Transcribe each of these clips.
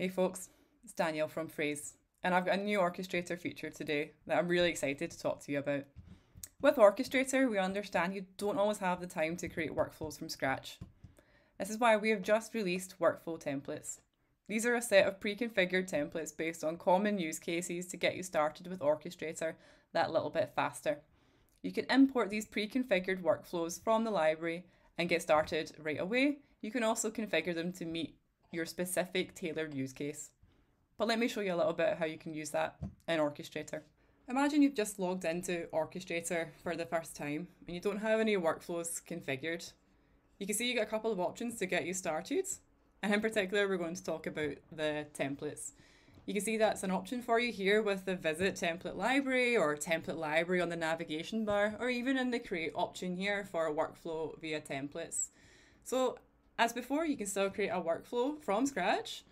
Hey folks, it's Danielle from Phrase, and I've got a new orchestrator feature today that I'm really excited to talk to you about. With Orchestrator, we understand you don't always have the time to create workflows from scratch. This is why we have just released workflow templates. These are a set of pre-configured templates based on common use cases to get you started with Orchestrator that little bit faster. You can import these pre-configured workflows from the library and get started right away. You can also configure them to meet your specific tailored use case. But let me show you a little bit how you can use that in Orchestrator. Imagine you've just logged into Orchestrator for the first time and you don't have any workflows configured. You can see you got a couple of options to get you started. And in particular, we're going to talk about the templates. You can see that's an option for you here with the visit template library or template library on the navigation bar, or even in the create option here for a workflow via templates. So as before, you can still create a workflow from scratch,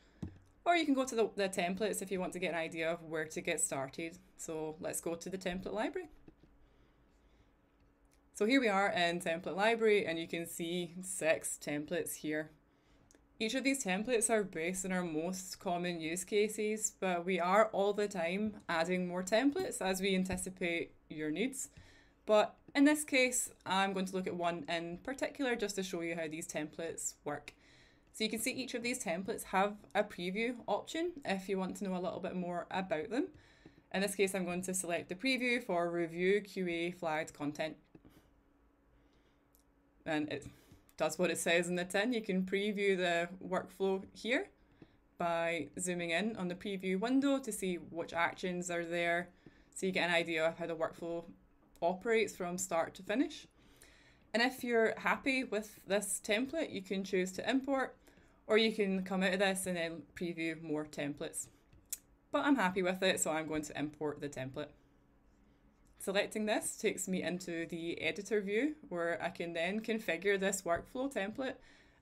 or you can go to the, the templates if you want to get an idea of where to get started. So let's go to the template library. So here we are in template library and you can see six templates here. Each of these templates are based on our most common use cases, but we are all the time adding more templates as we anticipate your needs. But in this case, I'm going to look at one in particular just to show you how these templates work. So you can see each of these templates have a preview option if you want to know a little bit more about them. In this case, I'm going to select the preview for review QA flagged content. And it does what it says in the tin. You can preview the workflow here by zooming in on the preview window to see which actions are there so you get an idea of how the workflow operates from start to finish. And if you're happy with this template, you can choose to import or you can come out of this and then preview more templates. But I'm happy with it, so I'm going to import the template. Selecting this takes me into the editor view where I can then configure this workflow template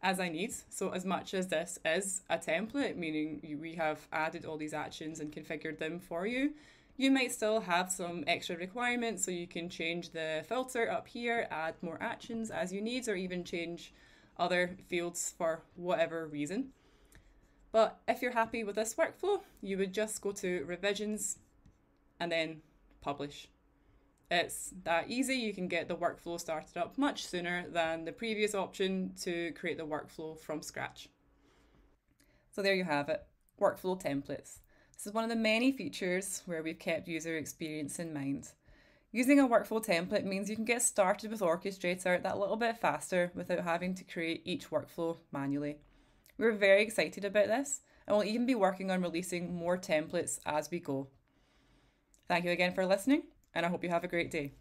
as I need. So as much as this is a template, meaning we have added all these actions and configured them for you, you might still have some extra requirements. So you can change the filter up here, add more actions as you need, or even change other fields for whatever reason. But if you're happy with this workflow, you would just go to revisions and then publish. It's that easy. You can get the workflow started up much sooner than the previous option to create the workflow from scratch. So there you have it, workflow templates. This is one of the many features where we've kept user experience in mind. Using a workflow template means you can get started with Orchestrator that little bit faster without having to create each workflow manually. We're very excited about this and we'll even be working on releasing more templates as we go. Thank you again for listening and I hope you have a great day.